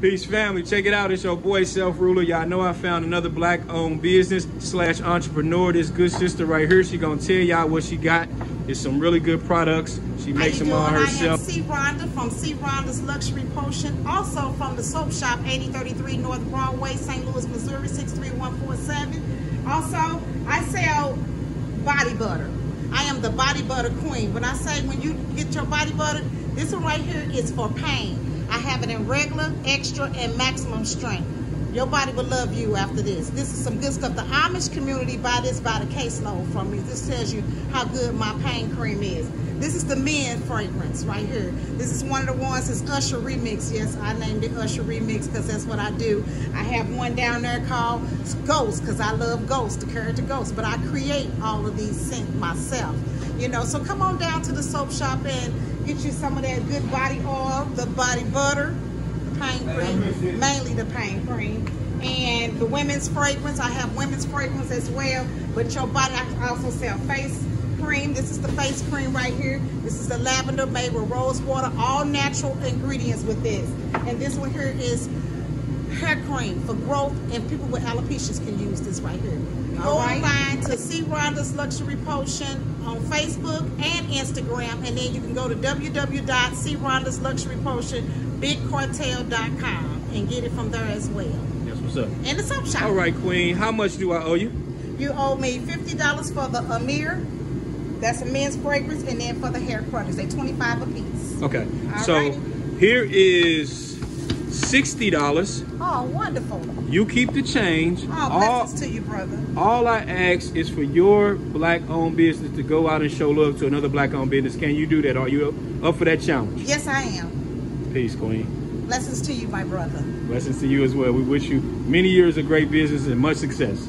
Peace family, check it out. It's your boy Self Ruler. Y'all know I found another black owned business slash entrepreneur. This good sister right here, she gonna tell y'all what she got. It's some really good products. She makes them all herself. I am C. Rhonda from SeRonda's Luxury Potion. Also from the soap shop, 8033 North Broadway, St. Louis, Missouri, 63147. Also, I sell body butter. I am the body butter queen. When I say when you get your body butter, this one right here is for pain. I have it in regular, extra, and maximum strength. Your body will love you after this. This is some good stuff. The Amish community buy this by the caseload from me. This tells you how good my pain cream is. This is the men fragrance right here. This is one of the ones that's Usher Remix. Yes, I named it Usher Remix because that's what I do. I have one down there called Ghost because I love Ghost, the character Ghost. But I create all of these scents myself. You know, so come on down to the soap shop and get you some of that good body oil, the body butter, pain cream, mainly the pain cream. And the women's fragrance, I have women's fragrance as well. But your body, I also sell face cream. This is the face cream right here. This is the lavender made with rose water, all natural ingredients with this. And this one here is hair cream for growth and people with alopecias can use this right here. Go right. online to SeRonda's Luxury Potion on Facebook and Instagram, and then you can go to www.crondasluxurypotion.bigcartel.com and get it from there as well. That's what's up. And the soap shop. All right, Queen. How much do I owe you? You owe me $50 for the Amir. That's a men's fragrance, and then for the hair products, they 25 a piece. Okay. All so right. here is sixty dollars. Oh, wonderful! You keep the change. Oh, all, to you, brother. All I ask is for your black-owned business to go out and show love to another black-owned business. Can you do that? Are you up for that challenge? Yes, I am. Peace, Queen. Blessings to you, my brother. Blessings to you as well. We wish you many years of great business and much success.